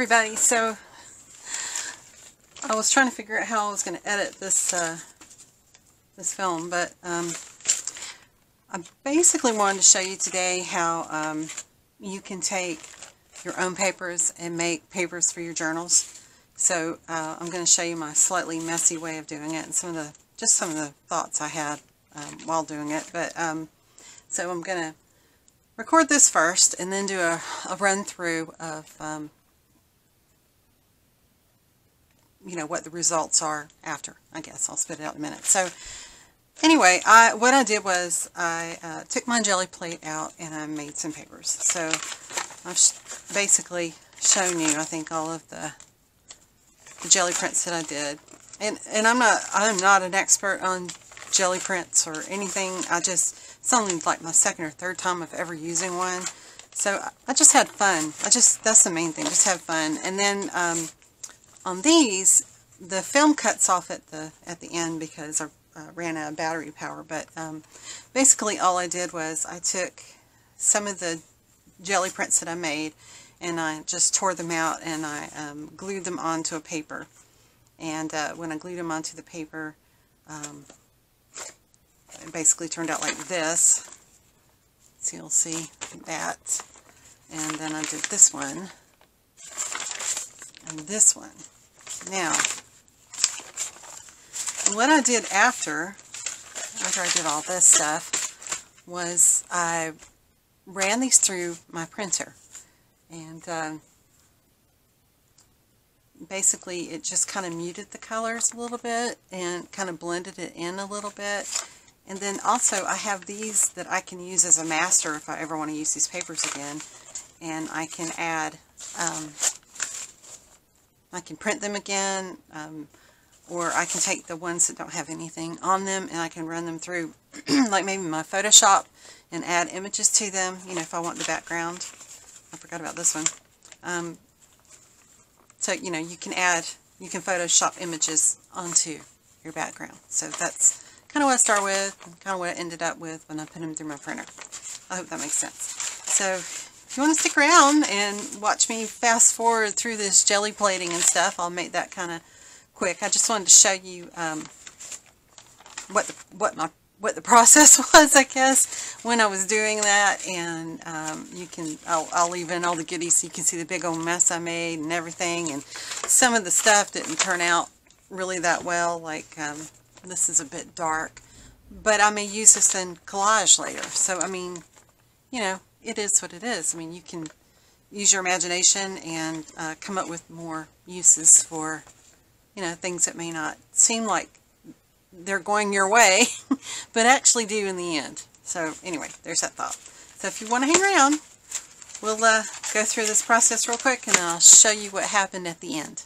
everybody. So I was trying to figure out how I was going to edit this uh, this film, but um, I basically wanted to show you today how um, you can take your own papers and make papers for your journals. So uh, I'm going to show you my slightly messy way of doing it and some of the just some of the thoughts I had um, while doing it. But um, so I'm going to record this first and then do a, a run through of um, you know, what the results are after, I guess. I'll spit it out in a minute. So, anyway, I what I did was I uh, took my jelly plate out and I made some papers. So, I've basically shown you, I think, all of the, the jelly prints that I did. And, and I'm not, I'm not an expert on jelly prints or anything. I just, it's only like my second or third time of ever using one. So I just had fun. I just, that's the main thing, just have fun. And then um, on these, the film cuts off at the at the end because I uh, ran out of battery power. But um, basically all I did was I took some of the jelly prints that I made and I just tore them out and I um, glued them onto a paper. And uh, when I glued them onto the paper, um, it basically turned out like this. So you'll see that. And then I did this one and this one. Now, what I did after, after I did all this stuff, was I ran these through my printer. And uh, basically it just kind of muted the colors a little bit and kind of blended it in a little bit. And then also I have these that I can use as a master if I ever want to use these papers again. And I can add um, I can print them again, um, or I can take the ones that don't have anything on them and I can run them through, like maybe my Photoshop, and add images to them, you know, if I want the background. I forgot about this one. Um, so, you know, you can add, you can Photoshop images onto your background. So that's kind of what I start with, kind of what I ended up with when I put them through my printer. I hope that makes sense. So if you want to stick around and watch me fast forward through this jelly plating and stuff, I'll make that kind of quick. I just wanted to show you um, what the, what my what the process was, I guess, when I was doing that. And um, you can, I'll, I'll leave in all the goodies so you can see the big old mess I made and everything. And some of the stuff didn't turn out really that well. Like um, this is a bit dark, but I may use this in collage later. So I mean, you know, it is what it is. I mean, you can use your imagination and uh, come up with more uses for, you know, things that may not seem like they're going your way, but actually do in the end. So anyway, there's that thought. So if you want to hang around, we'll uh, go through this process real quick and I'll show you what happened at the end.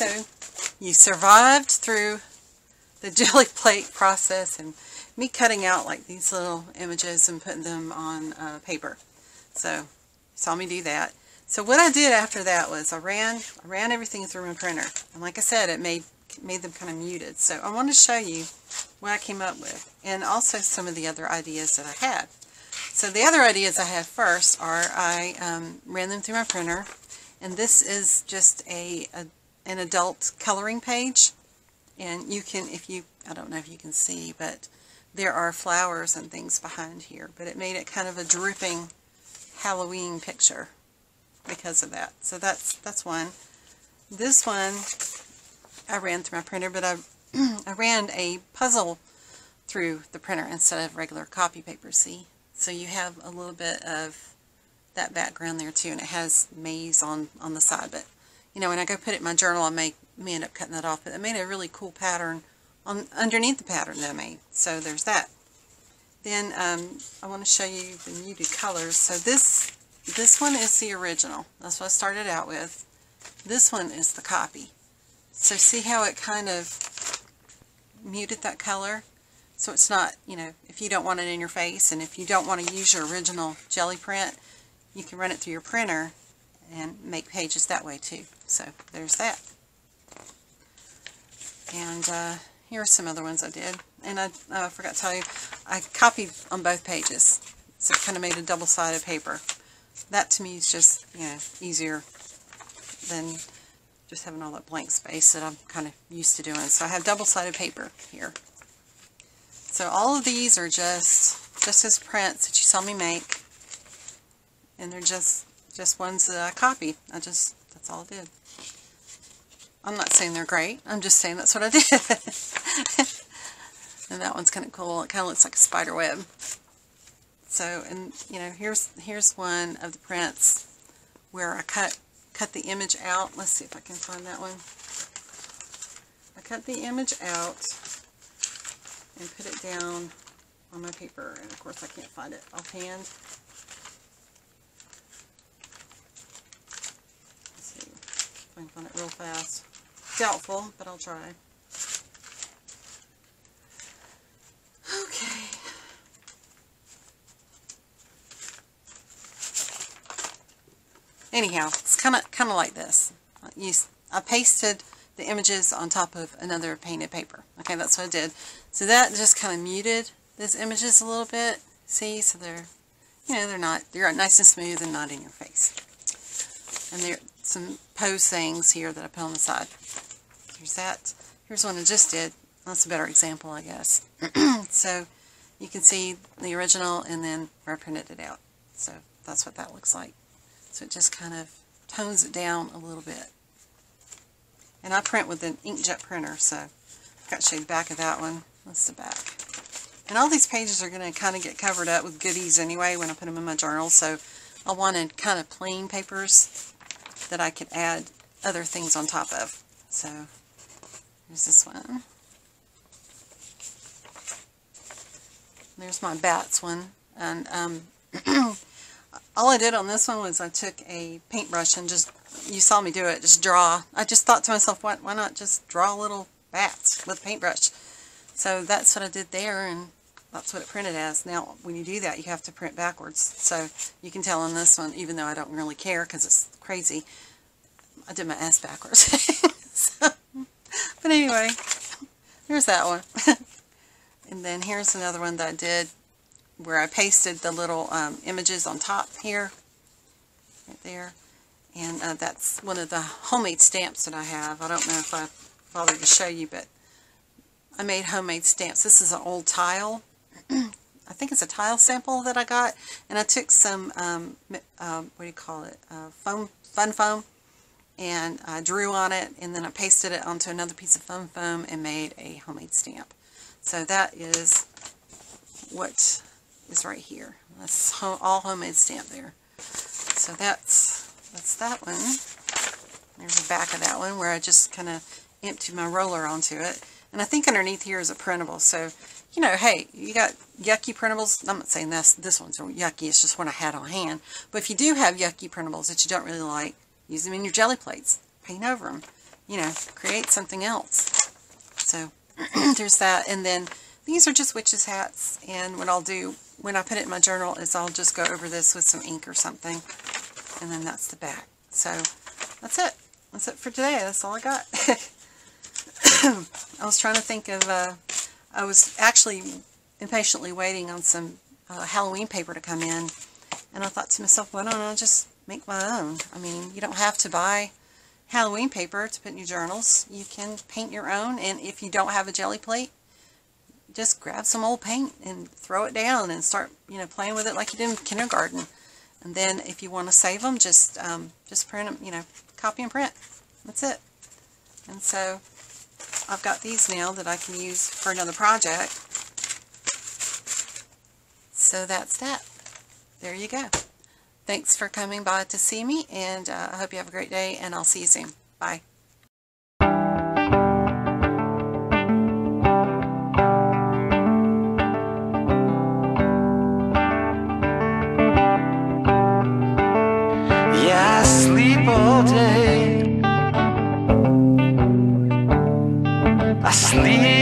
So you survived through the jelly plate process and me cutting out like these little images and putting them on uh, paper. So, saw me do that. So what I did after that was I ran I ran everything through my printer. And like I said, it made made them kind of muted. So I want to show you what I came up with and also some of the other ideas that I had. So the other ideas I had first are I um, ran them through my printer and this is just a, a an adult coloring page. And you can if you I don't know if you can see but there are flowers and things behind here. But it made it kind of a dripping Halloween picture because of that. So that's that's one. This one I ran through my printer but I I ran a puzzle through the printer instead of regular copy paper see? So you have a little bit of that background there too and it has maze on on the side but you know when I go put it in my journal I may may end up cutting that off but I made a really cool pattern on underneath the pattern that I made. So there's that. Then um, I want to show you the muted colors. So this this one is the original. That's what I started out with. This one is the copy. So see how it kind of muted that color? So it's not, you know, if you don't want it in your face and if you don't want to use your original jelly print, you can run it through your printer and make pages that way too. So there's that. And uh, here are some other ones I did. And I forgot to tell you, I copied on both pages. So it kind of made a double-sided paper. That to me is just, you know, easier than just having all that blank space that I'm kind of used to doing. So I have double-sided paper here. So all of these are just, just as prints that you saw me make. And they're just, just ones that I copied. I just, that's all I did. I'm not saying they're great. I'm just saying that's what I did. and that one's kind of cool. It kind of looks like a spider web. So, and you know, here's here's one of the prints where I cut cut the image out. Let's see if I can find that one. I cut the image out and put it down on my paper. And of course I can't find it offhand. Let's see can find it real fast. Doubtful, but I'll try. Okay. Anyhow, it's kind of kind of like this. You, I pasted the images on top of another painted paper. Okay, that's what I did. So that just kind of muted those images a little bit. See, so they're, you know, they're not, they're nice and smooth and not in your face. And there some pose things here that I put on the side. Here's that. Here's one I just did. That's a better example, I guess. so you can see the original and then where I printed it out. So that's what that looks like. So it just kind of tones it down a little bit. And I print with an inkjet printer, so I've got to show you the back of that one. That's the back. And all these pages are going to kind of get covered up with goodies anyway when I put them in my journal, so I wanted kind of plain papers that I could add other things on top of. So Here's this one. There's my bats one. And um, all I did on this one was I took a paintbrush and just, you saw me do it, just draw. I just thought to myself, why, why not just draw little bats with a paintbrush? So that's what I did there, and that's what it printed as. Now, when you do that, you have to print backwards. So you can tell on this one, even though I don't really care because it's crazy, I did my ass backwards. so, but anyway, here's that one. and then here's another one that I did where I pasted the little um, images on top here, right there. And uh, that's one of the homemade stamps that I have. I don't know if I bothered to show you, but I made homemade stamps. This is an old tile. I think it's a tile sample that I got. And I took some, um, uh, what do you call it, uh, foam, fun foam, and I drew on it and then I pasted it onto another piece of fun foam and made a homemade stamp. So that is what is right here. That's all homemade stamp there. So that's that's that one. There's the back of that one where I just kind of emptied my roller onto it. And I think underneath here is a printable. So, you know, hey, you got yucky printables. I'm not saying this, this one's yucky. It's just one I had on hand. But if you do have yucky printables that you don't really like, Use them in your jelly plates. Paint over them. you know, create something else. So there's that. And then these are just witches hats. And what I'll do when I put it in my journal is I'll just go over this with some ink or something. And then that's the back. So that's it. That's it for today. That's all I got. I was trying to think of, uh, I was actually impatiently waiting on some uh, Halloween paper to come in. And I thought to myself, why don't I just make my own? I mean, you don't have to buy Halloween paper to put in your journals. You can paint your own. And if you don't have a jelly plate, just grab some old paint and throw it down and start, you know, playing with it like you did in kindergarten. And then if you want to save them, just, um, just print them, you know, copy and print. That's it. And so I've got these now that I can use for another project. So that's that. There you go. Thanks for coming by to see me, and uh, I hope you have a great day, and I'll see you soon. Bye. Yeah, I sleep all day. Sleep